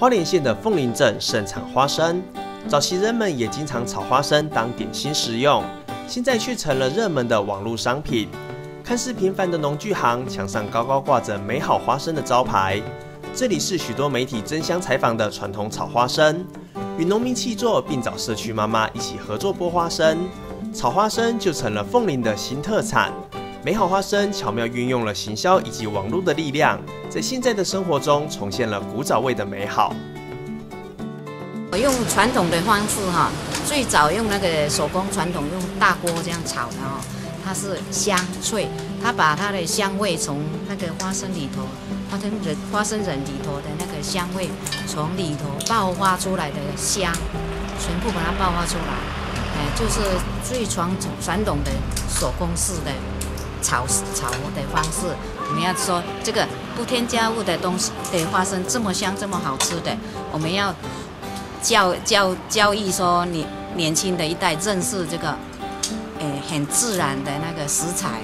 花莲县的凤林镇盛产花生，早期人们也经常炒花生当点心食用，现在却成了热门的网络商品。看似平凡的农具行，墙上高高挂着“美好花生”的招牌。这里是许多媒体争相采访的传统炒花生，与农民契作，并找社区妈妈一起合作剥花生，炒花生就成了凤林的新特产。美好花生巧妙运用了行销以及网络的力量，在现在的生活中重现了古早味的美好。我用传统的方式哈，最早用那个手工传统用大锅这样炒的哈，它是香脆，它把它的香味从那个花生里头，花生仁花生仁里头的那个香味从里头爆发出来的香，全部把它爆发出来，哎，就是最传统传统的手工式的。炒炒的方式，我们要说这个不添加物的东西的花生这么香这么好吃的，我们要教教教育说你年轻的一代认识这个，诶很自然的那个食材。